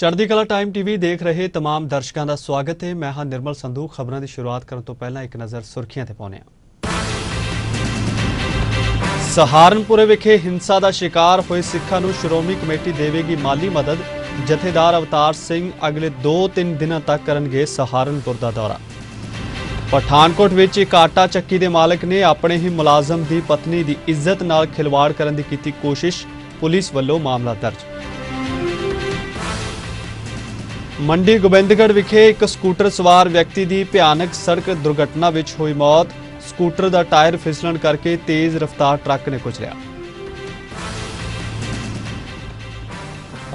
ਚੜ੍ਹਦੀ Kala time TV ਦੇਖ ਰਹੇ तमाम ਦਰਸ਼ਕਾਂ ਦਾ ਸਵਾਗਤ ਹੈ ਮੈਂ ਹਾਂ ਨਿਰਮਲ ਸੰਧੂ ਖਬਰਾਂ ਦੀ ਸ਼ੁਰੂਆਤ ਕਰਨ ਤੋਂ ਪਹਿਲਾਂ ਇੱਕ ਨਜ਼ਰ ਸੁਰਖੀਆਂ ਤੇ ਪਾਉਂਦੇ ਹਾਂ ਸਹਾਰਨਪੁਰ ਵਿਖੇ ਹਿੰਸਾ ਦਾ ਸ਼ਿਕਾਰ ਹੋਏ ਸਿੱਖਾਂ ਨੂੰ ਸ਼੍ਰੋਮਣੀ ਕਮੇਟੀ ਦੇਵੇਗੀ ਮਾਲੀ ਮਦਦ ਜਥੇਦਾਰ ਅਵਤਾਰ ਸਿੰਘ ਅਗਲੇ 2-3 ਦਿਨਾਂ ਤੱਕ ਕਰਨਗੇ ਸਹਾਰਨਪੁਰ ਦਾ ਦੌਰਾ ਪਠਾਨਕੋਟ ਵਿੱਚ ਇੱਕ ਆਟਾ ਚੱਕੀ ਦੇ ਮਾਲਕ ਨੇ ਆਪਣੇ ਹੀ ਮੁਲਾਜ਼ਮ ਦੀ ਪਤਨੀ ਦੀ ਇੱਜ਼ਤ ਨਾਲ ਖਿਲਵਾੜ ਕਰਨ ਦੀ ਕੀਤੀ ਕੋਸ਼ਿਸ਼ ਪੁਲਿਸ ਵੱਲੋਂ ਮਾਮਲਾ ਦਰਜ ਮੰਡੀ ਗੋਬਿੰਦਗੜ੍ਹ ਵਿਖੇ ਇੱਕ ਸਕੂਟਰ ਸਵਾਰ ਵਿਅਕਤੀ ਦੀ ਭਿਆਨਕ ਸੜਕ ਦੁਰਘਟਨਾ ਵਿੱਚ ਹੋਈ ਮੌਤ। ਸਕੂਟਰ ਦਾ ਟਾਇਰ ਫਿਸਲਣ ਕਰਕੇ ਤੇਜ਼ ਰਫ਼ਤਾਰ ਟਰੱਕ ਨੇ ਕੁਚਲਿਆ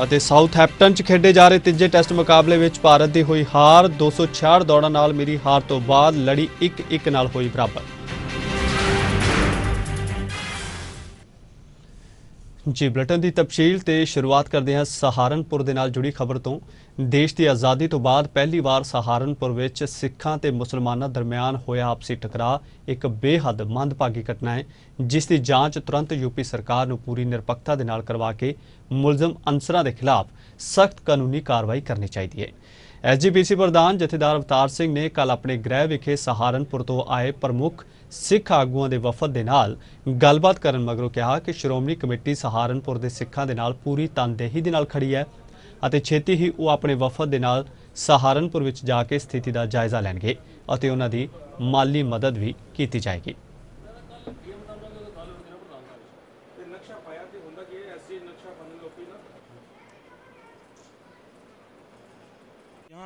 ਅਤੇ ਸਾਊਥਹੈਂਪਟਨ 'ਚ ਖੇਡੇ ਜਾ ਰਹੇ ਤੀਜੇ ਟੈਸਟ ਮੁਕਾਬਲੇ ਵਿੱਚ ਭਾਰਤ ਦੀ ਹੋਈ ਹਾਰ। 266 ਦੌੜਾਂ ਨਾਲ ਮਿਲੀ ਹਾਰ ਤੋਂ ਬਾਅਦ ਲੜੀ 1-1 ਨਾਲ ਹੋਈ ਬਰਾਬਰ। ਜੀ, ਬੁਲੇਟਿਨ ਦੀ ਤਫਸੀਲ ਤੇ ਸ਼ੁਰੂਆਤ ਕਰਦੇ ਹਾਂ ਸਹਾਰਨਪੁਰ ਦੇ ਨਾਲ ਜੁੜੀ ਖਬਰ ਤੋਂ। ਦੇਸ਼ ਦੀ ਆਜ਼ਾਦੀ ਤੋਂ ਬਾਅਦ ਪਹਿਲੀ ਵਾਰ ਸਹਾਰਨਪੁਰ ਵਿੱਚ ਸਿੱਖਾਂ ਤੇ ਮੁਸਲਮਾਨਾਂ ਦਰਮਿਆਨ ਹੋਇਆ ਆਪਸੀ ਟਕਰਾਅ, ਇੱਕ ਬੇਹੱਦ ਮੰਦਭਾਗੀ ਘਟਨਾ ਹੈ, ਜਿਸ ਦੀ ਜਾਂਚ ਤੁਰੰਤ ਯੂਪੀ ਸਰਕਾਰ ਨੂੰ ਪੂਰੀ ਨਿਰਪੱਖਤਾ ਦੇ ਨਾਲ ਕਰਵਾ ਕੇ ਮੁਲਜ਼ਮ ਅਨਸਰਾਂ ਦੇ ਖਿਲਾਫ ਸਖਤ ਕਾਨੂੰਨੀ ਕਾਰਵਾਈ ਕਰਨੀ ਚਾਹੀਦੀ ਹੈ। ਐਸਜੀਪੀਸੀ ਪ੍ਰਧਾਨ ਜਥੇਦਾਰ ਅਵਤਾਰ ਸਿੰਘ ਨੇ ਕੱਲ ਆਪਣੇ ਗ੍ਰਹਿ ਵਿਖੇ ਸਹਾਰਨਪੁਰ ਤੋਂ ਆਏ ਪ੍ਰਮੁੱਖ ਸਿੱਖ ਆਗੂਆਂ ਦੇ ਵਫਦ ਦੇ ਨਾਲ ਗੱਲਬਾਤ ਕਰਨ ਮਗਰੋਂ ਕਿਹਾ ਕਿ ਸ਼੍ਰੋਮਣੀ ਕਮੇਟੀ ਸਹਾਰਨਪੁਰ ਦੇ ਸਿੱਖਾਂ ਦੇ ਨਾਲ ਪੂਰੀ ਤਨਦੇਹੀ ਦੇ ਨਾਲ ਖੜੀ ਹੈ ਅਤੇ ਛੇਤੀ ਹੀ ਉਹ ਆਪਣੇ ਵਫਦ ਦੇ ਨਾਲ ਸਹਾਰਨਪੁਰ ਵਿੱਚ ਜਾ ਕੇ ਸਥਿਤੀ ਦਾ ਜਾਇਜ਼ਾ ਲੈਣਗੇ ਅਤੇ ਉਹਨਾਂ ਦੀ ਮਾਲੀ ਮਦਦ ਵੀ ਕੀਤੀ ਜਾਏਗੀ।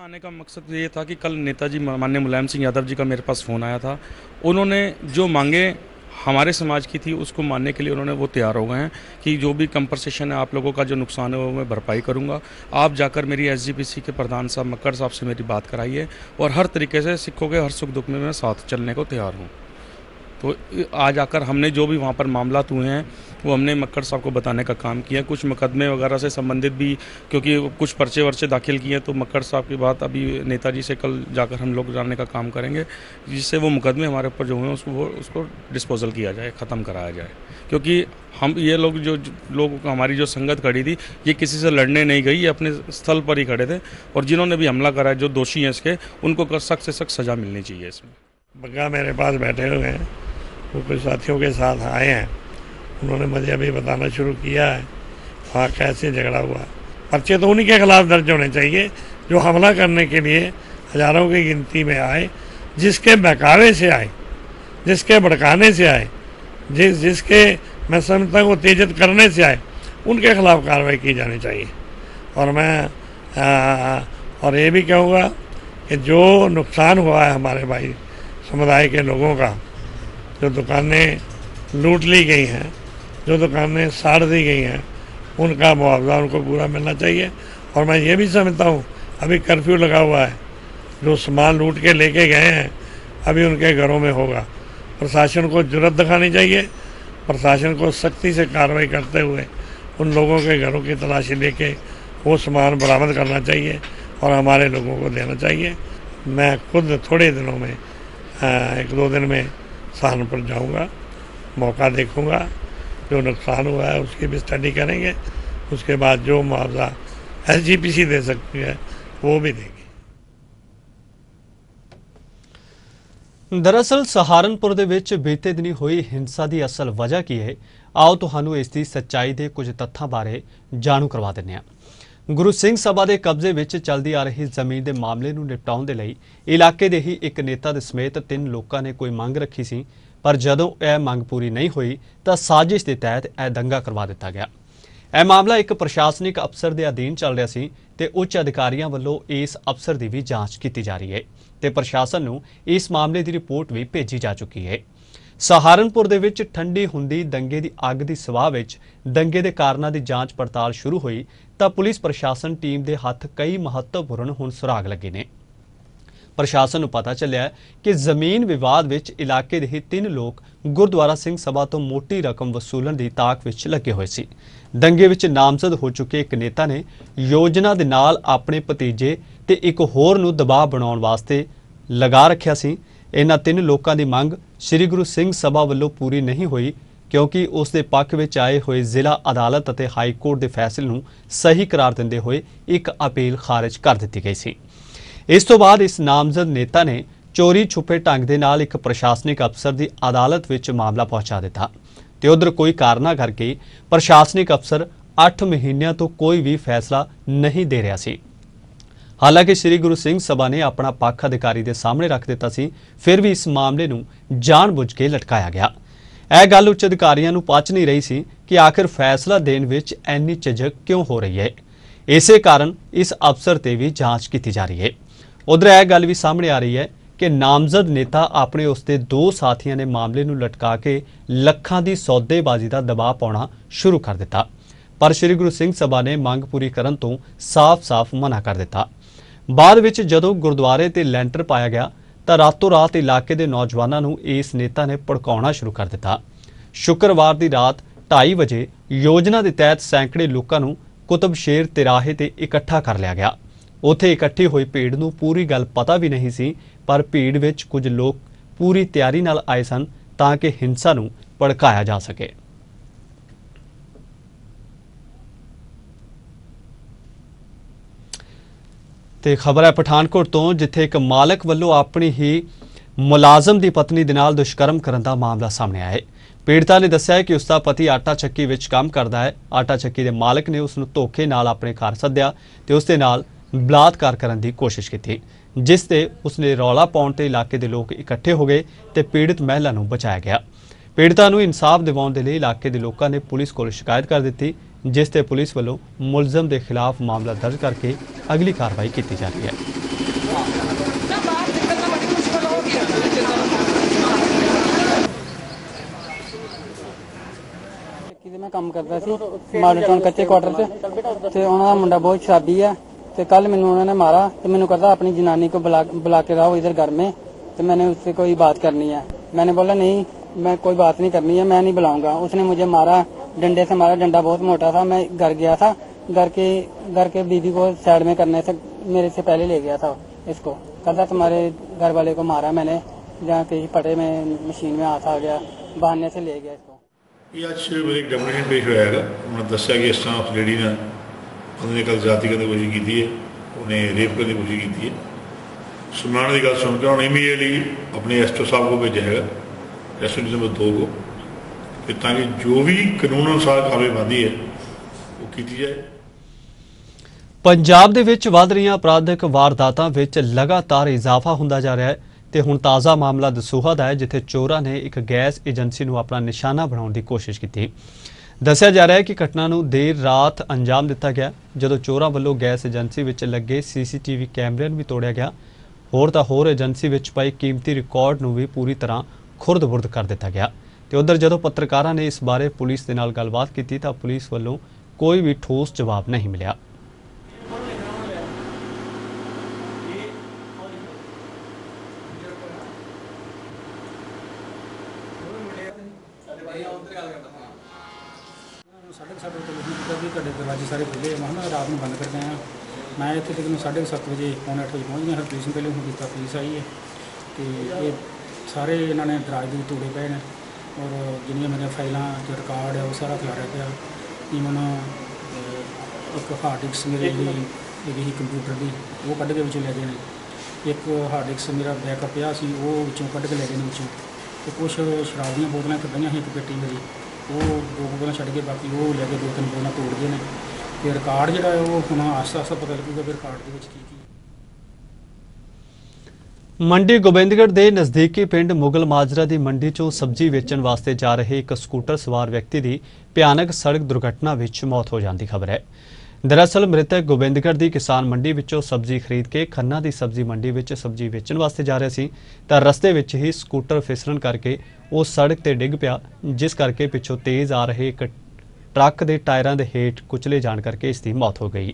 यहाँ आने का मकसद ये था कि कल नेताजी मान्य मुलायम सिंह यादव जी का मेरे पास फ़ोन आया था। उन्होंने जो मांगे हमारे समाज की थी, उसको मानने के लिए उन्होंने वो तैयार हो गए हैं कि जो भी कंपनसेशन है, आप लोगों का जो नुकसान है, वो मैं भरपाई करूँगा। आप जाकर मेरी एसजीपीसी के प्रधान साहब मक्कर साहब से मेरी बात कराइए और हर तरीके से सिखों के हर सुख दुख में मैं साथ चलने को तैयार हूँ। तो आज आकर हमने जो भी वहाँ पर मामला हुए हैं, वो हमने मक्कड़ साहब को बताने का काम किया कुछ मुकदमे वगैरह से संबंधित भी, क्योंकि कुछ पर्चे वर्चे दाखिल किए हैं तो मक्कड़ साहब की बात अभी नेताजी से कल जाकर हम लोग जानने का काम करेंगे, जिससे वो मुकदमे हमारे ऊपर जो हुए हैं, उसको उसको डिस्पोजल किया जाए, ख़त्म कराया जाए। क्योंकि हम, ये लोग जो, लोग, हमारी जो संगत खड़ी थी, ये किसी से लड़ने नहीं गई, ये अपने स्थल पर ही खड़े थे, और जिन्होंने भी हमला करा है, जो दोषी हैं इसके, उनको सख्त से सख्त सज़ा मिलनी चाहिए इसमें। बग्गा मेरे पास बैठे हुए हैं। वो कुछ साथियों के साथ आए हैं। उन्होंने मुझे अभी बताना शुरू किया है वहाँ कैसे झगड़ा हुआ। पर्चे तो उन्हीं के खिलाफ दर्ज होने चाहिए जो हमला करने के लिए हज़ारों की गिनती में आए जिसके बहकावे से आए जिसके भड़काने से आए जिस जिसके मैं समझता हूँ उत्तेजित करने से आए उनके खिलाफ कार्रवाई की जानी चाहिए। और मैं आ, और ये भी कहूँगा कि जो नुकसान हुआ है हमारे भाई समुदाय के लोगों का जो दुकानें लूट ली गई हैं, जो दुकानें साड़ दी गई हैं, उनका मुआवजा उनको पूरा मिलना चाहिए। और मैं ये भी समझता हूँ, अभी कर्फ्यू लगा हुआ है, जो सामान लूट के लेके गए हैं, अभी उनके घरों में होगा। प्रशासन को ज़रूरत दिखानी चाहिए, प्रशासन को सख्ती से कार्रवाई करते हुए उन लोगों के घरों की तलाशी लेके वो सामान बरामद करना चाहिए और हमारे लोगों को देना चाहिए। मैं खुद थोड़े दिनों में एक दो दिन में सहारनपुर जाऊंगा मौका देखूंगा जो नुकसान हुआ है उसकी भी स्टडी करेंगे उसके बाद जो मुआवजा एस दे सकती है वो भी देगी ਦਰਅਸਲ ਸਹਾਰਨਪੁਰ ਦੇ ਵਿੱਚ ਬੀਤੇ ਦਿਨੀ ਹੋਈ ਹਿੰਸਾ ਦੀ ਅਸਲ ਵਜ੍ਹਾ ਕੀ ਹੈ ਆਓ ਤੁਹਾਨੂੰ ਇਸ ਦੀ ਸੱਚਾਈ ਦੇ ਕੁਝ ਤੱਥਾਂ ਬਾਰੇ ਜਾਣੂ ਕਰਵਾ ਦਿੰਦੇ ਹਾਂ ਗੁਰੂ ਸਿੰਘ ਸਭਾ ਦੇ ਕਬਜ਼ੇ ਵਿੱਚ ਚੱਲਦੀ ਆ ਰਹੀ ਜ਼ਮੀਨ ਦੇ ਮਾਮਲੇ ਨੂੰ ਨਿਪਟਾਉਣ ਦੇ ਲਈ ਇਲਾਕੇ ਦੇ ਹੀ ਇੱਕ ਨੇਤਾ ਦੇ ਸਮੇਤ ਤਿੰਨ ਲੋਕਾਂ ਨੇ ਕੋਈ ਮੰਗ ਰੱਖੀ ਸੀ, ਪਰ ਜਦੋਂ ਇਹ ਮੰਗ ਪੂਰੀ ਨਹੀਂ ਹੋਈ, ਤਾਂ ਸਾਜ਼ਿਸ਼ ਦੇ ਤਹਿਤ ਇਹ ਦੰਗਾ ਕਰਵਾ ਦਿੱਤਾ ਗਿਆ। ਇਹ ਮਾਮਲਾ ਇੱਕ ਪ੍ਰਸ਼ਾਸਨਿਕ ਅਫਸਰ ਦੇ ਅਧੀਨ ਚੱਲ ਰਿਹਾ ਸੀ ਤੇ ਉੱਚ ਅਧਿਕਾਰੀਆਂ ਵੱਲੋਂ ਇਸ ਅਫਸਰ ਦੀ ਵੀ ਜਾਂਚ ਕੀਤੀ ਜਾ ਰਹੀ ਹੈ ਤੇ ਪ੍ਰਸ਼ਾਸਨ ਨੂੰ ਇਸ ਮਾਮਲੇ ਦੀ ਰਿਪੋਰਟ ਵੀ ਭੇਜੀ ਜਾ ਚੁੱਕੀ ਹੈ। ਸਹਾਰਨਪੁਰ ਦੇ ਵਿੱਚ ਠੰਡੀ ਹੁੰਦੀ ਦੰਗੇ ਦੀ ਅੱਗ ਦੀ ਸਵਾਹ ਵਿੱਚ ਦੰਗੇ ਦੇ ਕਾਰਨਾਂ ਦੀ ਜਾਂਚ ਪੜਤਾਲ ਸ਼ੁਰੂ ਹੋਈ ਤਾਂ ਪੁਲਿਸ ਪ੍ਰਸ਼ਾਸਨ ਟੀਮ ਦੇ ਹੱਥ ਕਈ ਮਹੱਤਵਪੂਰਨ ਹੁਣ ਸੁਰਾਗ ਲੱਗੇ ਨੇ। ਪ੍ਰਸ਼ਾਸਨ ਨੂੰ ਪਤਾ ਚੱਲਿਆ ਕਿ ਜ਼ਮੀਨ ਵਿਵਾਦ ਵਿੱਚ ਇਲਾਕੇ ਦੇ ਹੀ ਤਿੰਨ ਲੋਕ ਗੁਰਦੁਆਰਾ ਸਿੰਘ ਸਭਾ ਤੋਂ ਮੋਟੀ ਰਕਮ ਵਸੂਲਣ ਦੀ ਤਾਕ ਵਿੱਚ ਲੱਗੇ ਹੋਏ ਸੀ। ਦੰਗੇ ਵਿੱਚ ਨਾਮਜ਼ਦ ਹੋ ਚੁੱਕੇ ਇੱਕ ਨੇਤਾ ਨੇ ਯੋਜਨਾ ਦੇ ਨਾਲ ਆਪਣੇ ਭਤੀਜੇ ਤੇ ਇੱਕ ਹੋਰ ਨੂੰ ਦਬਾਅ ਬਣਾਉਣ ਵਾਸਤੇ ਲਗਾ ਰੱਖਿਆ ਸੀ। ਇਹਨਾਂ ਤਿੰਨ ਲੋਕਾਂ ਦੀ ਮੰਗ ਸ੍ਰੀ ਗੁਰੂ ਸਿੰਘ ਸਭਾ ਵੱਲੋਂ ਪੂਰੀ ਨਹੀਂ ਹੋਈ। ਕਿਉਂਕਿ ਉਸ ਦੇ ਪੱਖ ਵਿੱਚ ਆਏ ਹੋਏ ਜ਼ਿਲ੍ਹਾ ਅਦਾਲਤ ਅਤੇ ਹਾਈ ਕੋਰਟ ਦੇ ਫੈਸਲੇ ਨੂੰ ਸਹੀ ਕਰਾਰ ਦਿੰਦੇ ਹੋਏ ਇੱਕ ਅਪੀਲ ਖਾਰਜ ਕਰ ਦਿੱਤੀ ਗਈ ਸੀ। ਇਸ ਤੋਂ ਬਾਅਦ ਇਸ ਨਾਮਜ਼ਦ ਨੇਤਾ ਨੇ ਚੋਰੀ ਛੁਪੇ ਢੰਗ ਦੇ ਨਾਲ ਇੱਕ ਪ੍ਰਸ਼ਾਸਨਿਕ ਅਫਸਰ ਦੀ ਅਦਾਲਤ ਵਿੱਚ ਮਾਮਲਾ ਪਹੁੰਚਾ ਦਿੱਤਾ ਤੇ ਉਧਰ ਕੋਈ ਕਾਰਨਾ ਕਰਕੇ ਪ੍ਰਸ਼ਾਸਨਿਕ ਅਫਸਰ 8 ਮਹੀਨਿਆਂ ਤੋਂ ਕੋਈ ਵੀ ਫੈਸਲਾ ਨਹੀਂ ਦੇ ਰਿਹਾ ਸੀ। ਹਾਲਾਂਕਿ ਸ੍ਰੀ ਗੁਰੂ ਸਿੰਘ ਸਭਾ ਨੇ ਆਪਣਾ ਪੱਖ ਅਧਿਕਾਰੀ ਦੇ ਸਾਹਮਣੇ ਰੱਖ ਦਿੱਤਾ ਸੀ, ਫਿਰ ਵੀ ਇਸ ਮਾਮਲੇ ਨੂੰ ਜਾਣਬੁੱਝ ਕੇ ਲਟਕਾਇਆ ਗਿਆ। ਇਹ ਗੱਲ ਉੱਚ ਅਧਿਕਾਰੀਆਂ ਨੂੰ ਪਚ ਨਹੀਂ ਰਹੀ ਸੀ ਕਿ ਆਖਿਰ ਫੈਸਲਾ ਦੇਣ ਵਿੱਚ ਇੰਨੀ ਝਿਜਕ ਕਿਉਂ ਹੋ ਰਹੀ ਹੈ। ਇਸੇ ਕਾਰਨ ਇਸ ਅਫਸਰ ਤੇ ਵੀ ਜਾਂਚ ਕੀਤੀ ਜਾ ਰਹੀ ਹੈ। ਉਧਰ ਇਹ ਗੱਲ ਵੀ ਸਾਹਮਣੇ ਆ ਰਹੀ ਹੈ ਕਿ ਨਾਮਜ਼ਦ ਨੇਤਾ ਆਪਣੇ ਉਸ ਦੇ ਦੋ ਸਾਥੀਆਂ ਨੇ ਮਾਮਲੇ ਨੂੰ ਲਟਕਾ ਕੇ ਲੱਖਾਂ ਦੀ ਸੌਦੇਬਾਜ਼ੀ ਦਾ ਦਬਾਅ ਪਾਉਣਾ ਸ਼ੁਰੂ ਕਰ ਦਿੱਤਾ। ਪਰ ਸ੍ਰੀ ਗੁਰੂ ਸਿੰਘ ਸਭਾ ਨੇ ਮੰਗ ਪੂਰੀ ਕਰਨ ਤੋਂ ਸਾਫ਼-ਸਾਫ਼ ਮਨਾ ਕਰ ਦਿੱਤਾ। ਬਾਅਦ ਵਿੱਚ ਜਦੋਂ ਗੁਰਦੁਆਰੇ ਤੇ ਲੈਂਟਰ ਪਾਇਆ ਗਿਆ ਤਾਂ ਰਾਤੋਂ ਰਾਤ ਇਲਾਕੇ ਦੇ ਨੌਜਵਾਨਾਂ ਨੂੰ ਇਸ ਨੇਤਾ ਨੇ ਭੜਕਾਉਣਾ ਸ਼ੁਰੂ ਕਰ ਦਿੱਤਾ। ਸ਼ੁੱਕਰਵਾਰ ਦੀ ਰਾਤ 2:30 ਵਜੇ ਯੋਜਨਾ ਦੇ ਤਹਿਤ ਸੈਂਕੜੇ ਲੋਕਾਂ ਨੂੰ ਕੁਤਬ ਸ਼ੇਰ ਤਿਰਾਹੇ ਤੇ ਇਕੱਠਾ ਕਰ ਲਿਆ ਗਿਆ। ਉੱਥੇ ਇਕੱਠੀ ਹੋਈ ਭੀੜ ਨੂੰ ਪੂਰੀ ਗੱਲ ਪਤਾ ਵੀ ਨਹੀਂ ਸੀ, ਪਰ ਭੀੜ ਵਿੱਚ ਕੁਝ ਲੋਕ ਪੂਰੀ ਤਿਆਰੀ ਨਾਲ ਆਏ ਸਨ ਤਾਂ ਕਿ ਹਿੰਸਾ ਨੂੰ ਭੜਕਾਇਆ ਜਾ ਸਕੇ। ਤੇ ਖਬਰ ਹੈ ਪਠਾਨਕੋਟ ਤੋਂ, ਜਿੱਥੇ ਇੱਕ ਮਾਲਕ ਵੱਲੋਂ ਆਪਣੀ ਹੀ ਮੁਲਾਜ਼ਮ ਦੀ ਪਤਨੀ ਦੇ ਨਾਲ ਦੁਸ਼ਕਰਮ ਕਰਨ ਦਾ ਮਾਮਲਾ ਸਾਹਮਣੇ ਆਇਆ ਹੈ। ਪੀੜਤਾ ਨੇ ਦੱਸਿਆ ਕਿ ਉਸ ਦਾ ਪਤੀ ਆਟਾ ਚੱਕੀ ਵਿੱਚ ਕੰਮ ਕਰਦਾ ਹੈ। ਆਟਾ ਚੱਕੀ ਦੇ ਮਾਲਕ ਨੇ ਉਸ ਨੂੰ ਧੋਖੇ ਨਾਲ ਆਪਣੇ ਘਰ ਸੱਦਿਆ ਤੇ ਉਸ ਦੇ ਨਾਲ ਬਲਾਤਕਾਰ ਕਰਨ ਦੀ ਕੋਸ਼ਿਸ਼ ਕੀਤੀ, ਜਿਸ ਤੇ ਉਸ ਨੇ ਰੌਲਾ ਪਾਉਣ ਤੇ ਇਲਾਕੇ ਦੇ ਲੋਕ ਇਕੱਠੇ ਹੋ ਗਏ ਤੇ ਪੀੜਤ ਮਹਿਲਾ ਨੂੰ ਬਚਾਇਆ ਗਿਆ। ਪੀੜਤਾ ਨੂੰ ਇਨਸਾਫ ਦਿਵਾਉਣ ਦੇ ਲਈ ਇਲਾਕੇ ਦੇ ਲੋਕਾਂ ਨੇ ਪੁਲਿਸ ਕੋਲ ਸ਼ਿਕਾਇਤ ਕਰ ਦਿੱਤੀ ਜਿਸ ਤੇ ਪੁਲਿਸ ਵੱਲੋਂ ਮੁਲਜ਼ਮ ਦੇ ਖਿਲਾਫ ਮਾਮਲਾ ਦਰਜ ਕਰਕੇ ਅਗਲੀ ਕਾਰਵਾਈ ਕੀਤੀ ਜਾ ਰਹੀ ਹੈ ਕਿਤੇ ਮੈਂ ਕੰਮ ਕਰਦਾ ਸੀ ਮਾਡਲ ਟਾਊਨ ਕੱਚੇ ਕੁਆਟਰ 'ਚ ਤੇ ਉਹਨਾਂ ਦਾ ਮੁੰਡਾ ਬਹੁਤ ਸ਼ਰਾਬੀ ਆ ਤੇ ਕੱਲ ਮੈਨੂੰ ਉਹਨਾਂ ਨੇ ਮਾਰਾ ਤੇ ਮੈਨੂੰ ਕਹਿੰਦਾ अपनी जनानी को बुला बुला के लाओ इधर घर में तो मैंने उससे कोई बात करनी है मैंने बोला नहीं मैं कोई बात नहीं करनी है मैं नहीं बुलाऊंगा उसने मुझे मारा डंडे से मारा डंडा बहुत मोटा था मैं घर गया था घर के घर के बीबी को साइड में करने से मेरे से पहले ले गया था इसको कहता तुम्हारे घर वाले को मारा मैंने जहाँ किसी पटे में मशीन में हाथ आ गया बहाने से ले गया इसको ਇਹ ਅੱਜ ਮੇਰੇ ਇੱਕ ਡੈਮੋਨੇਸ਼ਨ ਪੇਸ਼ ਹੋਇਆ ਹੈਗਾ ਉਹਨਾਂ ਨੇ ਦੱਸਿਆ ਕਿ ਇਸ ਤਰ੍ਹਾਂ ਉਸ ਲੇਡੀ ਨੇ ਉਹਨੇ ਕੱਲ ਜਾਤੀ ਕਰਨ ਦੀ ਕੋਸ਼ਿਸ਼ ਕੀਤੀ ਹੈ ਉਹਨੇ ਰੇਪ ਕਰਨ ਦੀ ਕੋਸ਼ਿਸ਼ ਕੀਤੀ ਹੈ ਸੁਣਾਉਣ ਦੀ ਗੱਲ ਸੁਣ ਕੇ ਉਹਨੇ ਇਮੀਡੀਏਟਲੀ ਆਪਣੇ ਐਸਟੋ ਸਾਹਿਬ ਕੋਲ ਭੇਜਿਆ ਹੈਗਾ ਐਸਟੋ ਨੰਬਰ 2 ਕੋ ਕਿ ਤਾਂ ਕਿ ਜੋ ਵੀ ਕਾਨੂੰਨ ਅਨੁਸਾਰ ਕਾਰਵਾਈ ਬਣਦੀ ਹੈ, ਉਹ ਕੀਤੀ ਜਾਏ। ਪੰਜਾਬ ਦੇ ਵਿੱਚ ਵੱਧ ਰਹੀਆਂ ਅਪਰਾਧਿਕ ਵਾਰਦਾਤਾਂ ਵਿੱਚ ਲਗਾਤਾਰ ਇਜ਼ਾਫਾ ਹੁੰਦਾ ਜਾ ਰਿਹਾ ਹੈ ਤੇ ਹੁਣ ਤਾਜ਼ਾ ਮਾਮਲਾ ਦਸੂਹਾ ਦਾ ਹੈ, ਜਿੱਥੇ ਚੋਰਾਂ ਨੇ ਇੱਕ ਗੈਸ ਏਜੰਸੀ ਨੂੰ ਆਪਣਾ ਨਿਸ਼ਾਨਾ ਬਣਾਉਣ ਦੀ ਕੋਸ਼ਿਸ਼ ਕੀਤੀ। ਦੱਸਿਆ ਜਾ ਰਿਹਾ ਹੈ ਕਿ ਘਟਨਾ ਨੂੰ ਦੇਰ ਰਾਤ ਅੰਜਾਮ ਦਿੱਤਾ ਗਿਆ। ਜਦੋਂ ਚੋਰਾਂ ਵੱਲੋਂ ਗੈਸ ਏਜੰਸੀ ਵਿੱਚ ਲੱਗੇ ਸੀਸੀਟੀਵੀ ਕੈਮਰਿਆਂ ਨੂੰ ਵੀ ਤੋੜਿਆ ਗਿਆ, ਹੋਰ ਤਾਂ ਹੋਰ ਏਜੰਸੀ ਵਿੱਚ ਪਈ ਕੀਮਤੀ ਰਿਕਾਰਡ ਨੂੰ ਵੀ ਪੂਰੀ ਤਰ੍ਹਾਂ ਖੁਰਦ-ਬੁਰਦ ਕਰ ਦਿੱਤਾ ਗਿਆ। ਤੇ ਉਧਰ ਜਦੋਂ ਪੱਤਰਕਾਰਾਂ ਨੇ ਇਸ ਬਾਰੇ ਪੁਲਿਸ ਦੇ ਨਾਲ ਗੱਲਬਾਤ ਕੀਤੀ ਤਾਂ ਪੁਲਿਸ ਵੱਲੋਂ ਕੋਈ ਵੀ ਠੋਸ ਜਵਾਬ ਨਹੀਂ ਮਿਲਿਆ। ਸਾਢੇ ਕੁ ਸੱਤ ਵਜੇ ਟੈਲੀਫੋਨ ਵੀ ਤੁਹਾਡੇ ਦਰਵਾਜ਼ੇ ਸਾਰੇ ਖੁੱਲੇ ਮੈਂ ਕਿਹਾ ਰਾਤ ਨੂੰ ਬੰਦ ਕਰ ਆਇਆ ਮੈਂ ਇੱਥੇ ਤਕਰੀਬਨ ਨੂੰ ਸਾਢੇ ਸੱਤ ਵਜੇ ਪੌਣੇ ਅੱਠ ਵਜੇ ਪਹੁੰਚ ਗਿਆ ਫਿਰ ਪੁਲਿਸ ਨੂੰ ਪਹਿਲੇ ਹੁਣ ਦਿੱਤਾ ਪੁਲਿਸ ਆਈ ਹੈ। ਤੇ ਇਹ ਸਾਰੇ ਇਹਨਾਂ ਨੇ ਦਰਾਜ ਦੇ ਤੋੜੇ ਪਏ ਨੇ। ਔਰ ਜਿੰਨੀਆਂ ਮੇਰੀਆਂ ਫਾਈਲਾਂ ਤੇ ਰਿਕਾਰਡ ਹੈ ਉਹ ਸਾਰਾ ਖਿਲਾਰਿਆ ਪਿਆ। ਈਵਨ ਇੱਕ ਹਾਰਡ ਡਿਸਕ ਮੇਰੇ ਲਈ ਜਿਹੜੀ ਸੀ ਕੰਪਿਊਟਰ ਦੀ ਉਹ ਕੱਢ ਕੇ ਵਿੱਚੋਂ ਲੈ ਗਏ ਨੇ। ਇੱਕ ਹਾਰਡ ਡਿਸਕ ਮੇਰਾ ਬੈਕਅਪ ਪਿਆ ਸੀ ਉਹ ਵਿੱਚੋਂ ਕੱਢ ਕੇ ਲੈ ਗਏ ਨੇ ਵਿੱਚੋਂ। ਤੇ ਕੁਝ ਸ਼ਰਾਬ ਦੀਆਂ ਬੋਤਲਾਂ ਕੱਢੀਆਂ ਸੀ ਇੱਕ ਪੇਟੀ ਮੇਰੀ। ਉਹ ਦੋ ਬੋਤਲਾਂ ਛੱਡ ਕੇ ਬਾਕੀ ਉਹ ਲੈ ਕੇ ਦੋ ਤਿੰਨ ਬੋਤਲਾਂ ਤੋੜ ਗਏ ਨੇ। ਤੇ ਰਿਕਾਰਡ ਜਿਹੜਾ ਹੈ ਉਹ ਹੁਣ ਆਸਤਾ ਆਸਤਾ ਪਤਾ ਲੱਗੂਗਾ ਵੀ ਰਿਕਾਰਡ ਦੇ ਵਿੱਚ ਕੀ ਕੀ ਹੈ। ਮੰਡੀ ਗੋਬਿੰਦਗੜ੍ਹ ਦੇ ਨਜ਼ਦੀਕੀ ਪਿੰਡ ਮੁਗਲ ਮਾਜਰਾ ਦੀ ਮੰਡੀ 'ਚੋਂ ਸਬਜ਼ੀ ਵੇਚਣ ਵਾਸਤੇ ਜਾ ਰਹੇ ਇੱਕ ਸਕੂਟਰ ਸਵਾਰ ਵਿਅਕਤੀ ਦੀ ਭਿਆਨਕ ਸੜਕ ਦੁਰਘਟਨਾ ਵਿੱਚ ਮੌਤ ਹੋ ਜਾਣ ਦੀ ਖਬਰ ਹੈ। ਦਰਅਸਲ ਮ੍ਰਿਤਕ ਗੋਬਿੰਦਗੜ੍ਹ ਦੀ ਕਿਸਾਨ ਮੰਡੀ ਵਿੱਚੋਂ ਸਬਜ਼ੀ ਖਰੀਦ ਕੇ ਖੰਨਾ ਦੀ ਸਬਜ਼ੀ ਮੰਡੀ ਵਿੱਚ ਸਬਜ਼ੀ ਵੇਚਣ ਵਾਸਤੇ ਜਾ ਰਿਹਾ ਸੀ, ਤਾਂ ਰਸਤੇ ਵਿੱਚ ਹੀ ਸਕੂਟਰ ਫਿਸਲਣ ਕਰਕੇ ਉਹ ਸੜਕ ਤੇ ਡਿੱਗ ਪਿਆ, ਜਿਸ ਕਰਕੇ ਪਿੱਛੋਂ ਤੇਜ਼ ਆ ਰਹੇ ਇੱਕ ਟਰੱਕ ਦੇ ਟਾਇਰਾਂ ਦੇ ਹੇਠ ਕੁਚਲੇ ਜਾਣ ਕਰਕੇ ਇਸ ਦੀ ਮੌਤ ਹੋ ਗਈ।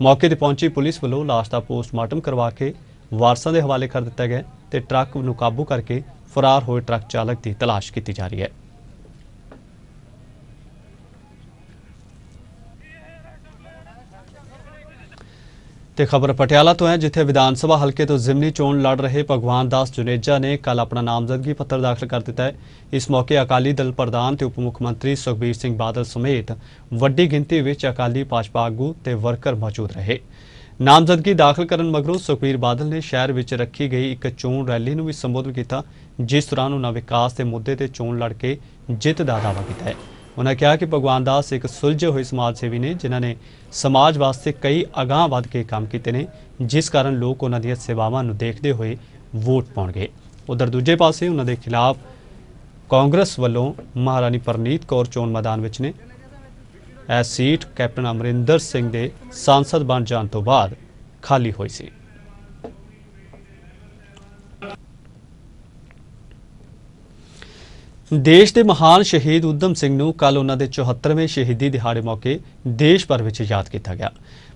ਮੌਕੇ ਤੇ ਪਹੁੰਚੀ ਪੁਲਿਸ ਵੱਲੋਂ ਲਾਸ਼ ਦਾ ਪੋਸਟਮਾਰਟਮ ਕਰਵਾ ਕੇ ਵਾਰਸਾਂ ਦੇ ਹਵਾਲੇ ਕਰ ਦਿੱਤਾ ਗਿਆ ਤੇ ਟਰੱਕ ਨੂੰ ਕਾਬੂ ਕਰਕੇ ਫਰਾਰ ਹੋਏ ਟਰੱਕ ਚਾਲਕ ਦੀ ਤਲਾਸ਼ ਕੀਤੀ ਜਾ ਰਹੀ ਹੈ। ਤੇ ਖਬਰ ਪਟਿਆਲਾ ਤੋਂ ਹੈ, ਜਿੱਥੇ ਵਿਧਾਨ ਸਭਾ ਹਲਕੇ ਤੋਂ ਜ਼ਿਮਨੀ ਚੋਣ ਲੜ ਰਹੇ ਭਗਵਾਨ ਦਾਸ ਜੁਨੇਜਾ ਨੇ ਕੱਲ ਆਪਣਾ ਨਾਮਜ਼ਦਗੀ ਪੱਤਰ ਦਾਖਲ ਕਰ ਦਿੱਤਾ ਹੈ। ਇਸ ਮੌਕੇ ਅਕਾਲੀ ਦਲ ਪ੍ਰਧਾਨ ਤੇ ਉਪ ਮੁੱਖ ਮੰਤਰੀ ਸੁਖਬੀਰ ਸਿੰਘ ਬਾਦਲ ਸਮੇਤ ਵੱਡੀ ਗਿਣਤੀ ਵਿੱਚ ਅਕਾਲੀ ਭਾਜਪਾ ਆਗੂ ਤੇ ਵਰਕਰ ਮੌਜੂਦ ਰਹੇ। ਨਾਮਜ਼ਦਗੀ ਦਾਖਲ ਕਰਨ ਮਗਰੋਂ ਸੁਖਬੀਰ ਬਾਦਲ ਨੇ ਸ਼ਹਿਰ ਵਿੱਚ ਰੱਖੀ ਗਈ ਇੱਕ ਚੋਣ ਰੈਲੀ ਨੂੰ ਵੀ ਸੰਬੋਧਨ ਕੀਤਾ, ਜਿਸ ਦੌਰਾਨ ਉਹਨਾਂ ਵਿਕਾਸ ਦੇ ਮੁੱਦੇ ਤੇ ਚੋਣ ਲੜ ਕੇ ਜਿੱਤ ਦਾ ਦਾਅਵਾ ਕੀਤਾ ਹੈ। ਉਹਨਾਂ ਕਿਹਾ ਕਿ ਭਗਵਾਨ ਦਾਸ ਇੱਕ ਸੁਲਝੇ ਹੋਏ ਸਮਾਜ ਸੇਵੀ ਨੇ, ਜਿਨ੍ਹਾਂ ਨੇ ਸਮਾਜ ਵਾਸਤੇ ਕਈ ਅਗਾਂਹ ਵੱਧ ਕੇ ਕੰਮ ਕੀਤੇ ਨੇ, ਜਿਸ ਕਾਰਨ ਲੋਕ ਉਹਨਾਂ ਦੀਆਂ ਸੇਵਾਵਾਂ ਨੂੰ ਦੇਖਦੇ ਹੋਏ ਵੋਟ ਪਾਉਣਗੇ। ਉਧਰ ਦੂਜੇ ਪਾਸੇ ਉਹਨਾਂ ਦੇ ਖਿਲਾਫ ਕਾਂਗਰਸ ਵੱਲੋਂ ਮਹਾਰਾਣੀ ਪਰਨੀਤ ਕੌਰ ਚੋਣ ਮੈਦਾਨ ਵਿੱਚ ਨੇ। ਇਹ ਸੀਟ ਕੈਪਟਨ ਅਮਰਿੰਦਰ ਸਿੰਘ ਦੇ ਸਾਂਸਦ ਬਣ ਜਾਣ ਤੋਂ ਬਾਅਦ ਖਾਲੀ ਹੋਈ ਸੀ। ਦੇਸ਼ ਦੇ ਮਹਾਨ ਸ਼ਹੀਦ ਉਦਮ ਸਿੰਘ ਨੂੰ ਕੱਲ ਉਹਨਾਂ ਦੇ 74ਵੇਂ ਸ਼ਹੀਦੀ ਦਿਹਾੜੇ ਮੌਕੇ ਦੇਸ਼ ਭਰ ਵਿੱਚ ਯਾਦ ਕੀਤਾ ਗਿਆ।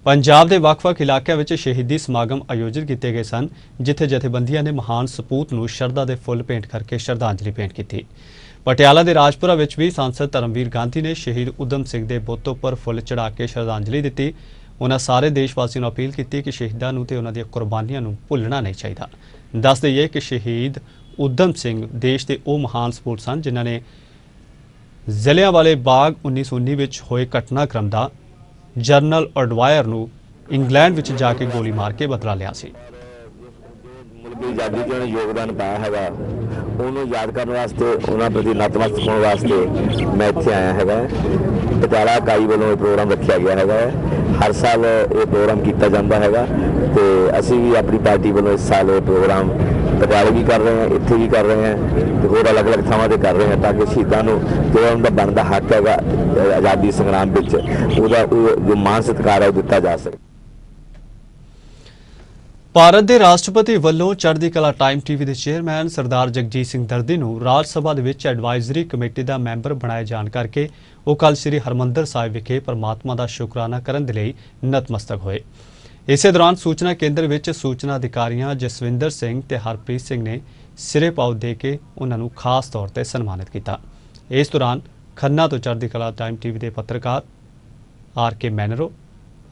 ਪੰਜਾਬ ਦੇ ਵੱਖ-ਵੱਖ ਇਲਾਕਿਆਂ ਵਿੱਚ ਸ਼ਹੀਦੀ ਸਮਾਗਮ ਆਯੋਜਿਤ ਕੀਤੇ ਗਏ ਸਨ, ਜਿੱਥੇ ਜਥੇਬੰਦੀਆਂ ਨੇ ਮਹਾਨ ਸਪੂਤ ਨੂੰ ਸ਼ਰਧਾ ਦੇ ਫੁੱਲ ਭੇਂਟ ਕਰਕੇ ਸ਼ਰਧਾਂਜਲੀ ਭੇਂਟ ਕੀਤੀ। ਪਟਿਆਲਾ ਦੇ ਰਾਜਪੁਰਾ ਵਿੱਚ ਵੀ ਸਾਂਸਦ ਧਰਮਵੀਰ ਗਾਂਧੀ ਨੇ ਸ਼ਹੀਦ ਉਦਮ ਸਿੰਘ ਦੇ ਬੁੱਤ ਉੱਪਰ ਫੁੱਲ ਚੜਾ ਕੇ ਸ਼ਰਧਾਂਜਲੀ ਦਿੱਤੀ। ਉਹਨਾਂ ਸਾਰੇ ਦੇਸ਼ ਵਾਸੀਆਂ ਨੂੰ ਅਪੀਲ ਕੀਤੀ ਕਿ ਸ਼ਹੀਦਾਂ ਨੂੰ ਤੇ ਉਹਨਾਂ ਦੀਆਂ ਕੁਰਬਾਨੀਆਂ ਨੂੰ ਭੁੱਲਣਾ ਨਹੀਂ ਚਾਹੀਦਾ। ਦੱਸ ਦਈਏ ਕਿ ਸ਼ਹੀਦ ਉਦਮ ਸਿੰਘ ਦੇਸ਼ ਦੇ ਉਹ ਮਹਾਨ ਸਪੂਤ ਸਨ ਜਿਨ੍ਹਾਂ ਨੇ ਜ਼ਿਲ੍ਹਿਆਂਵਾਲੇ ਬਾਗ 1919 ਵਿੱਚ ਹੋਏ ਘਟਨਾਕ੍ਰਮ ਦਾ ਜਰਨਲ ਅਡਵਾਇਰ ਨੂੰ ਇੰਗਲੈਂਡ ਵਿੱਚ ਜਾ ਕੇ ਗੋਲੀ ਮਾਰ ਕੇ ਬਦਲਾ ਲਿਆ ਸੀ। ਮੁਲਕ ਦੀ ਆਜ਼ਾਦੀ 'ਚ ਯੋਗਦਾਨ ਪਾਇਆ ਹੈਗਾ। ਉਹਨੂੰ ਯਾਦ ਕਰਨ ਵਾਸਤੇ, ਉਹਨਾਂ ਪ੍ਰਤੀ ਨਤਮਸਤਕ ਹੋਣ ਵਾਸਤੇ ਮੈਂ ਇੱਥੇ ਆਇਆ ਹੈਗਾ। ਪਟਿਆਲਾ ਇਕਾਈ ਵੱਲੋਂ ਇਹ ਪ੍ਰੋਗਰਾਮ ਰੱਖਿਆ ਗਿਆ ਹੈਗਾ ਹਰ ਸਾਲ ਇਹ ਪ੍ਰੋਗਰਾਮ ਕੀਤਾ ਜਾਂਦਾ ਹੈਗਾ ਤੇ ਅਸੀਂ ਵੀ ਆਪਣੀ ਪਾਰਟੀ ਵੱਲੋਂ ਇਸ ਸਾਲ ਇਹ ਪ੍ਰੋਗਰਾਮ ਪਟਿਆਲੇ ਵੀ ਕਰ ਰਹੇ ਹਾਂ, ਇੱਥੇ ਵੀ ਕਰ ਰਹੇ ਹਾਂ ਤੇ ਹੋਰ ਅਲੱਗ-ਅਲੱਗ ਥਾਵਾਂ ਤੇ ਕਰ ਰਹੇ ਹਾਂ ਤਾਂ ਕਿ ਸ਼ਹੀਦਾਂ ਨੂੰ ਜਿਹੜਾ ਉਹਨਾਂ ਦਾ ਬਣਦਾ ਹੱਕ ਹੈਗਾ, ਆਜ਼ਾਦੀ ਸੰਗਰਾਮ ਵਿੱਚ। ਉਹਦਾ ਉਹ ਜੋ ਮਾਨ ਸਤਿਕਾਰ ਹੈ ਉਹ ਦਿੱਤਾ ਜਾ ਸਕੇ। ਭਾਰਤ ਦੇ ਰਾਸ਼ਟਰਪਤੀ ਵੱਲੋਂ ਚੜ੍ਹਦੀ ਕਲਾ ਟਾਈਮ ਟੀਵੀ ਦੇ ਚੇਅਰਮੈਨ ਸਰਦਾਰ ਜਗਜੀਤ ਸਿੰਘ ਦਰਦੀ ਨੂੰ ਰਾਜ ਸਭਾ ਦੇ ਵਿੱਚ ਐਡਵਾਈਜ਼ਰੀ ਕਮੇਟੀ ਦਾ ਮੈਂਬਰ ਬਣਾਏ ਜਾਣ ਕਰਕੇ ਉਹ ਕੱਲ ਸ੍ਰੀ ਹਰਮੰਦਰ ਸਾਹਿਬ ਵਿਖੇ ਪਰਮਾਤਮਾ ਦਾ ਸ਼ੁਕਰਾਨਾ ਕਰਨ ਦੇ ਲਈ ਨਤਮਸਤਕ ਹੋਏ। ਇਸੇ ਦੌਰਾਨ ਸੂਚਨਾ ਕੇਂਦਰ ਵਿੱਚ ਸੂਚਨਾ ਅਧਿਕਾਰੀਆਂ ਜਸਵਿੰਦਰ ਸਿੰਘ ਤੇ ਹਰਪ੍ਰੀਤ ਸਿੰਘ ਨੇ ਸਿਰੇ ਪਾਉ ਦੇ ਕੇ ਉਹਨਾਂ ਨੂੰ ਖਾਸ ਤੌਰ ਤੇ ਸਨਮਾਨਿਤ ਕੀਤਾ। ਇਸ ਦੌਰਾਨ ਖੰਨਾ ਤੋਂ ਚੜ੍ਹਦੀ ਕਲਾ ਟਾਈਮ ਟੀਵੀ ਦੇ ਪੱਤਰਕਾਰ ਆਰ ਕੇ ਮੈਨਰੋ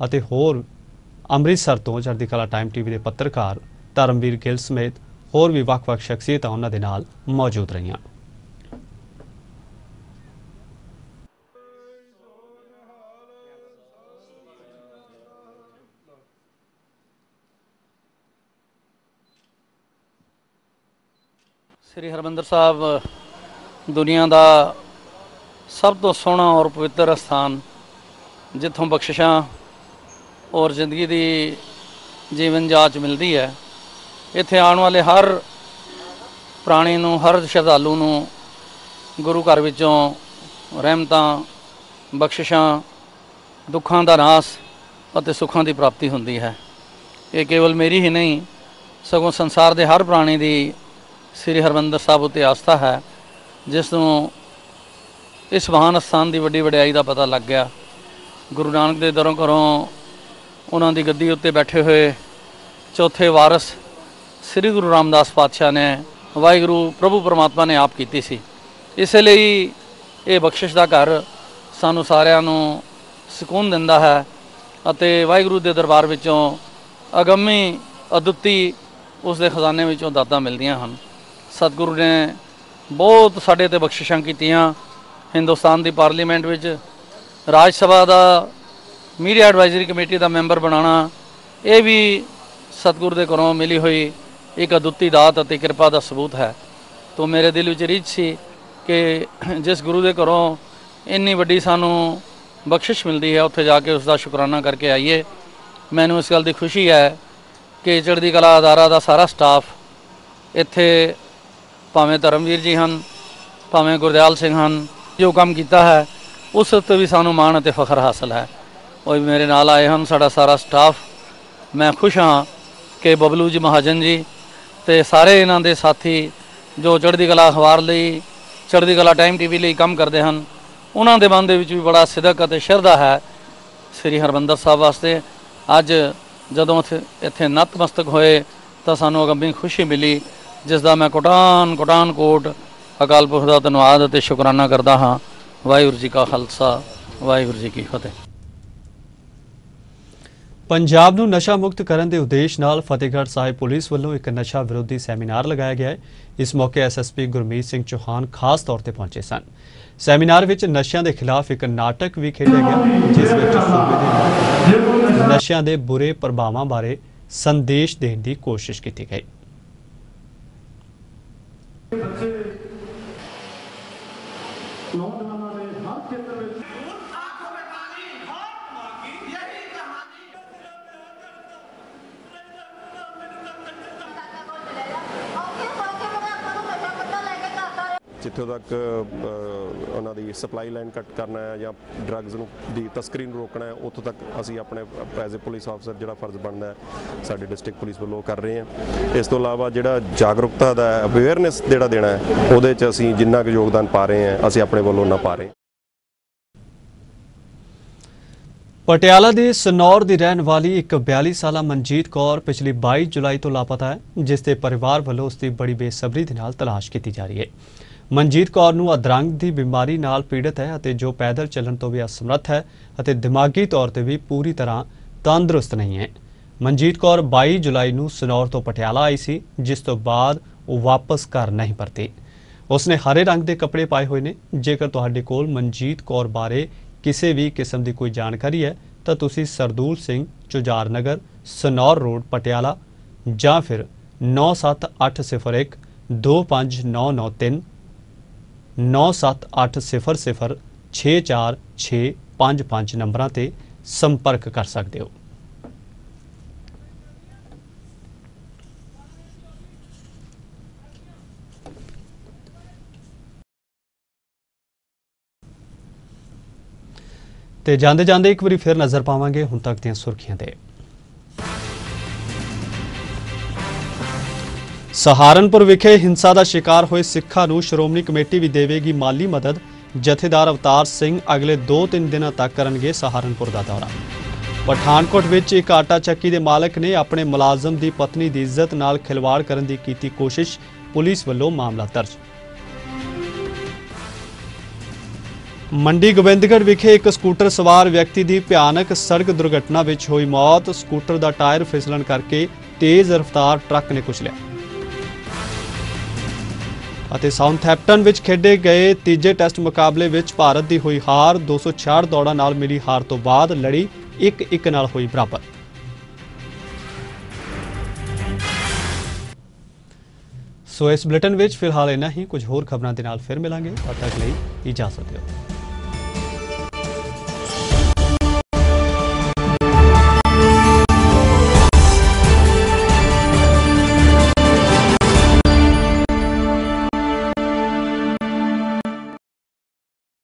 ਅਤੇ ਹੋਰ ਅੰਮ੍ਰਿਤਸਰ ਤੋਂ ਚੜ੍ਹਦੀ ਕਲਾ ਟਾਈਮ ਟੀਵੀ ਦੇ ਪੱਤਰਕਾਰ ਧਰਮਵੀਰ ਗਿੱਲ ਸਮੇਤ ਹੋਰ ਵੀ ਵੱਖ-ਵੱਖ ਸ਼ਖਸੀਅਤਾਂ ਉਹਨਾਂ ਦੇ ਨਾਲ ਮੌਜੂਦ ਰਹੀਆਂ। ਸ੍ਰੀ ਹਰਮੰਦਰ ਸਾਹਿਬ, ਦੁਨੀਆ ਦਾ ਸਭ ਤੋਂ ਸੋਹਣਾ ਔਰ ਪਵਿੱਤਰ ਸਥਾਨ ਜਿੱਥੋਂ ਬਖਸ਼ਿਸ਼ਾਂ ਔਰ ਜ਼ਿੰਦਗੀ ਦੀ ਜੀਵਨ ਜਾਂਚ ਮਿਲਦੀ ਹੈ। ਇੱਥੇ ਆਉਣ ਵਾਲੇ ਹਰ ਪ੍ਰਾਣੀ ਨੂੰ, ਹਰ ਸ਼ਰਧਾਲੂ ਨੂੰ ਗੁਰੂ ਘਰ ਵਿੱਚੋਂ ਰਹਿਮਤਾਂ, ਬਖਸ਼ਿਸ਼ਾਂ, ਦੁੱਖਾਂ ਦਾ ਨਾਸ ਅਤੇ ਸੁੱਖਾਂ ਦੀ ਪ੍ਰਾਪਤੀ ਹੁੰਦੀ ਹੈ। ਇਹ ਕੇਵਲ ਮੇਰੀ ਹੀ ਨਹੀਂ, ਸਗੋਂ ਸੰਸਾਰ ਦੇ ਹਰ ਪ੍ਰਾਣੀ ਦੀ ਸ੍ਰੀ ਹਰਮੰਦਰ ਸਾਹਿਬ ਉਤੇ ਆਸਥਾ ਹੈ, ਜਿਸ ਨੂੰ ਇਸ ਮਹਾਨ ਸਥਾਨ ਦੀ ਵੱਡੀ ਵਡਿਆਈ ਦਾ ਪਤਾ ਲੱਗ ਗਿਆ। ਗੁਰੂ ਨਾਨਕ ਦੇ ਦਰੋਂ ਘਰੋਂ ਉਹਨਾਂ ਦੀ ਗੱਦੀ ਉੱਤੇ ਬੈਠੇ ਹੋਏ ਚੌਥੇ ਵਾਰਿਸ ਸ੍ਰੀ ਗੁਰੂ ਰਾਮਦਾਸ ਪਾਤਸ਼ਾਹ ਨੇ ਵਾਹਿਗੁਰੂ ਪ੍ਰਭੂ ਪਰਮਾਤਮਾ ਨੇ ਆਪ ਕੀਤੀ ਸੀ। ਇਸ ਲਈ ਇਹ ਬਖਸ਼ਿਸ਼ ਦਾ ਘਰ ਸਾਨੂੰ ਸਾਰਿਆਂ ਨੂੰ ਸਕੂਨ ਦਿੰਦਾ ਹੈ ਅਤੇ ਵਾਹਿਗੁਰੂ ਦੇ ਦਰਬਾਰ ਵਿੱਚੋਂ ਅਗੰਮੀ ਅਦੁੱਤੀ ਉਸ ਦੇ ਖਜ਼ਾਨੇ ਵਿੱਚੋਂ ਦਾਤਾਂ ਮਿਲਦੀਆਂ ਹਨ। ਸਤਿਗੁਰੂ ਨੇ ਬਹੁਤ ਸਾਡੇ ਤੇ ਬਖਸ਼ਿਸ਼ਾਂ ਕੀਤੀਆਂ। ਹਿੰਦੁਸਤਾਨ ਦੀ ਪਾਰਲੀਮੈਂਟ ਵਿੱਚ ਰਾਜ ਸਭਾ ਦਾ ਮੀਡੀਆ ਐਡਵਾਈਜ਼ਰੀ ਕਮੇਟੀ ਦਾ ਮੈਂਬਰ ਬਣਾਉਣਾ, ਇਹ ਵੀ ਸਤਿਗੁਰੂ ਦੇ ਘਰੋਂ ਮਿਲੀ ਹੋਈ ਇੱਕ ਅਦੁੱਤੀ ਦਾਤ ਅਤੇ ਕਿਰਪਾ ਦਾ ਸਬੂਤ ਹੈ। ਤੋਂ ਮੇਰੇ ਦਿਲ ਵਿੱਚ ਰੀਝ ਸੀ ਕਿ ਜਿਸ ਗੁਰੂ ਦੇ ਘਰੋਂ ਇੰਨੀ ਵੱਡੀ ਸਾਨੂੰ ਬਖਸ਼ਿਸ਼ ਮਿਲਦੀ ਹੈ, ਉੱਥੇ ਜਾ ਕੇ ਉਸ ਦਾ ਸ਼ੁਕਰਾਨਾ ਕਰਕੇ ਆਈਏ। ਮੈਨੂੰ ਇਸ ਗੱਲ ਦੀ ਖੁਸ਼ੀ ਹੈ ਕਿ ਚੜ੍ਹਦੀ ਕਲਾ ਅਦਾਰਾ ਦਾ ਸਾਰਾ ਸਟਾਫ ਇੱਥੇ ਭਾਵੇਂ ਧਰਮਵੀਰ ਜੀ ਹਨ, ਭਾਵੇਂ ਗੁਰਦਿਆਲ ਸਿੰਘ ਹਨ, ਜੋ ਕੰਮ ਕੀਤਾ ਹੈ, ਉਸ ਉੱਤੇ ਵੀ ਸਾਨੂੰ ਮਾਣ ਅਤੇ ਫਖਰ ਹਾਸਲ ਹੈ। ਉਹ ਵੀ ਮੇਰੇ ਨਾਲ ਆਏ ਹਨ ਸਾਡਾ ਸਾਰਾ ਸਟਾਫ। ਮੈਂ ਖੁਸ਼ ਹਾਂ ਕਿ ਬਬਲੂ ਜੀ ਮਹਾਜਨ ਜੀ ਤੇ ਸਾਰੇ ਇਹਨਾਂ ਦੇ ਸਾਥੀ ਜੋ ਚੜ੍ਹਦੀ ਕਲਾ ਅਖਬਾਰ ਲਈ, ਚੜ੍ਹਦੀ ਕਲਾ ਟਾਈਮ ਟੀਵੀ ਲਈ ਕੰਮ ਕਰਦੇ ਹਨ, ਉਹਨਾਂ ਦੇ ਮਨ ਦੇ ਵਿੱਚ ਵੀ ਬੜਾ ਸਿਦਕ ਅਤੇ ਸ਼ਰਧਾ ਹੈ। ਸ੍ਰੀ ਹਰਮੰਦਰ ਸਾਹਿਬ ਵਾਸਤੇ ਅੱਜ ਜਦੋਂ ਇੱਥੇ ਇੱਥੇ ਨਤਮਸਤਕ ਹੋਏ ਤਾਂ ਸਾਨੂੰ ਅਗੰਮੀ ਖੁਸ਼ੀ ਮਿਲੀ, ਜਿਸ ਦਾ ਮੈਂ ਕੋਟਾਨ ਕੋਟਾਨ ਕੋਟ ਅਕਾਲ ਪੁਰਖ ਦਾ ਧੰਨਵਾਦ ਅਤੇ ਸ਼ੁਕਰਾਨਾ ਕਰਦਾ ਹਾਂ। ਵਾਹਿਗੁਰੂ ਜੀ ਕਾ ਖਾਲਸਾ, ਵਾਹਿਗੁਰੂ ਜੀ ਕੀ ਫਤਿਹ। ਪੰਜਾਬ ਨੂੰ ਨਸ਼ਾ ਮੁਕਤ ਕਰਨ ਦੇ ਉਦੇਸ਼ ਨਾਲ ਫਤਿਹਗੜ੍ਹ ਸਾਹਿਬ ਪੁਲਿਸ ਵੱਲੋਂ ਇੱਕ ਨਸ਼ਾ ਵਿਰੋਧੀ ਸੈਮੀਨਾਰ ਲਗਾਇਆ ਗਿਆ ਹੈ। ਇਸ ਮੌਕੇ ਐਸਐਸਪੀ ਗੁਰਮੀਤ ਸਿੰਘ ਚੌਹਾਨ ਖਾਸ ਤੌਰ ਤੇ ਪਹੁੰਚੇ ਸਨ। ਸੈਮੀਨਾਰ ਵਿੱਚ ਨਸ਼ਿਆਂ ਦੇ ਖਿਲਾਫ ਇੱਕ ਨਾਟਕ ਵੀ ਖੇਡਿਆ ਗਿਆ, ਜਿਸ ਵਿੱਚ ਸੂਬੇ ਦੇ ਨਸ਼ਿਆਂ ਦੇ ਬੁਰੇ ਪ੍ਰਭਾਵਾਂ ਬਾਰੇ ਸੰਦੇਸ਼ ਦੇਣ ਦੀ ਕੋਸ਼ਿਸ਼ ਕੀਤੀ ਗਈ। ਜਿੱਥੋਂ ਤੱਕ ਉਹਨਾਂ ਦੀ ਸਪਲਾਈ ਲਾਈਨ ਕੱਟ ਕਰਨਾ ਹੈ ਜਾਂ ਡਰੱਗਸ ਨੂੰ ਦੀ ਤਸਕਰੀ ਨੂੰ ਰੋਕਣਾ ਹੈ, ਉੱਥੋਂ ਤੱਕ ਅਸੀਂ ਆਪਣੇ, ਐਜ਼ ਅ ਪੁਲਿਸ ਆਫਸਰ ਜਿਹੜਾ ਫਰਜ਼ ਬਣਦਾ ਹੈ, ਸਾਡੀ ਡਿਸਟ੍ਰਿਕਟ ਪੁਲਿਸ ਵੱਲੋਂ ਕਰ ਰਹੇ ਹਾਂ। ਇਸ ਤੋਂ ਇਲਾਵਾ ਜਿਹੜਾ ਜਾਗਰੂਕਤਾ ਦਾ ਅਵੇਅਰਨੈਸ ਜਿਹੜਾ ਦੇਣਾ ਹੈ, ਉਹਦੇ 'ਚ ਅਸੀਂ ਜਿੰਨਾ ਕੁ ਯੋਗਦਾਨ ਪਾ ਰਹੇ ਹਾਂ, ਅਸੀਂ ਆਪਣੇ ਵੱਲੋਂ ਨਾ ਪਾ ਰਹੇ। ਪਟਿਆਲਾ ਦੇ ਸਨੌਰ ਦੀ ਰਹਿਣ ਵਾਲੀ ਇੱਕ 42 ਸਾਲਾ ਮਨਜੀਤ ਕੌਰ ਪਿਛਲੀ 22 ਜੁਲਾਈ ਤੋਂ ਲਾਪਤਾ ਹੈ, ਜਿਸ ਦੇ ਪਰਿਵਾਰ ਵੱਲੋਂ ਉਸ ਦੀ ਬੜੀ ਬੇਸਬਰੀ ਦੇ ਨਾਲ ਤਲਾਸ਼ ਕੀਤੀ ਜਾ ਰਹੀ ਹੈ। ਮਨਜੀਤ ਕੌਰ ਨੂੰ ਅਧਰੰਗ ਦੀ ਬਿਮਾਰੀ ਨਾਲ ਪੀੜਤ ਹੈ ਅਤੇ ਜੋ ਪੈਦਲ ਚੱਲਣ ਤੋਂ ਵੀ ਅਸਮਰੱਥ ਹੈ ਅਤੇ ਦਿਮਾਗੀ ਤੌਰ ਤੇ ਵੀ ਪੂਰੀ ਤਰ੍ਹਾਂ ਤੰਦਰੁਸਤ ਨਹੀਂ ਹੈ। ਮਨਜੀਤ ਕੌਰ 22 ਜੁਲਾਈ ਨੂੰ ਸਨੌਰ ਤੋਂ ਪਟਿਆਲਾ ਆਈ ਸੀ, ਜਿਸ ਤੋਂ ਬਾਅਦ ਉਹ ਵਾਪਸ ਘਰ ਨਹੀਂ ਪਰਤੀ। ਉਸਨੇ ਹਰੇ ਰੰਗ ਦੇ ਕੱਪੜੇ ਪਾਏ ਹੋਏ ਨੇ। ਜੇਕਰ ਤੁਹਾਡੇ ਕੋਲ ਮਨਜੀਤ ਕੌਰ ਬਾਰੇ ਕਿਸੇ ਵੀ ਕਿਸਮ ਦੀ ਕੋਈ ਜਾਣਕਾਰੀ ਹੈ, ਤਾਂ ਤੁਸੀਂ ਸਰਦੂਲ ਸਿੰਘ ਚੁਜਾਰ ਨਗਰ, ਸਨੌਰ ਰੋਡ, ਪਟਿਆਲਾ ਜਾਂ ਫਿਰ 97801 25993 9780 64655 ਨੰਬਰਾਂ ਤੇ ਸੰਪਰਕ ਕਰ ਸਕਦੇ ਹੋ। ਤੇ ਜਾਂਦੇ ਜਾਂਦੇ ਇੱਕ ਵਾਰੀ ਫਿਰ ਨਜ਼ਰ ਪਾਵਾਂਗੇ ਹੁਣ ਤੱਕ ਦੀਆਂ ਸੁਰਖੀਆਂ ਤੇ। ਸਹਾਰਨਪੁਰ ਵਿਖੇ ਹਿੰਸਾ ਦਾ ਸ਼ਿਕਾਰ ਹੋਏ ਸਿੱਖਾਂ ਨੂੰ ਸ਼੍ਰੋਮਣੀ ਕਮੇਟੀ ਵੀ ਦੇਵੇਗੀ ਮਾਲੀ ਮਦਦ। ਜਥੇਦਾਰ ਅਵਤਾਰ ਸਿੰਘ ਅਗਲੇ 2-3 ਦਿਨਾਂ ਤੱਕ ਕਰਨਗੇ ਸਹਾਰਨਪੁਰ ਦਾ ਦੌਰਾ। ਪਠਾਨਕੋਟ ਵਿੱਚ ਇੱਕ ਆਟਾ ਚੱਕੀ ਦੇ ਮਾਲਕ ਨੇ ਆਪਣੇ ਮੁਲਾਜ਼ਮ ਦੀ ਪਤਨੀ ਦੀ ਇੱਜ਼ਤ ਨਾਲ ਖਿਲਵਾੜ ਕਰਨ ਦੀ ਕੀਤੀ ਕੋਸ਼ਿਸ਼, ਪੁਲਿਸ ਵੱਲੋਂ ਮਾਮਲਾ ਦਰਜ। ਮੰਡੀ ਗੋਬਿੰਦਗੜ੍ਹ ਵਿਖੇ ਇੱਕ ਸਕੂਟਰ ਸਵਾਰ ਵਿਅਕਤੀ ਦੀ ਭਿਆਨਕ ਸੜਕ ਦੁਰਘਟਨਾ ਵਿੱਚ ਹੋਈ ਮੌਤ। ਸਕੂਟਰ ਦਾ ਟਾਇਰ ਫਿਸਲਣ ਕਰਕੇ ਤੇਜ਼ ਰਫ਼ਤਾਰ ਟਰੱਕ ਨੇ ਕੁਚਲਿਆ। ਅਤੇ ਸਾਊਥਹੈਂਪਟਨ ਵਿੱਚ ਖੇਡੇ ਗਏ ਤੀਜੇ ਟੈਸਟ ਮੁਕਾਬਲੇ ਵਿੱਚ ਭਾਰਤ ਦੀ ਹੋਈ ਹਾਰ 266 ਦੌੜਾਂ ਨਾਲ ਮਿਲੀ ਹਾਰ ਤੋਂ ਬਾਅਦ ਲੜੀ 1-1 ਨਾਲ ਹੋਈ ਬਰਾਬਰ। ਸੋ ਇਸ ਬੁਲੇਟਿਨ ਵਿੱਚ ਫਿਲਹਾਲ ਇੰਨਾ ਹੀ। ਕੁਝ ਹੋਰ ਖਬਰਾਂ ਦੇ ਨਾਲ ਫਿਰ ਮਿਲਾਂਗੇ। ਤਦ ਤੱਕ ਲਈ ਇਜਾਜ਼ਤ ਦਿਓ।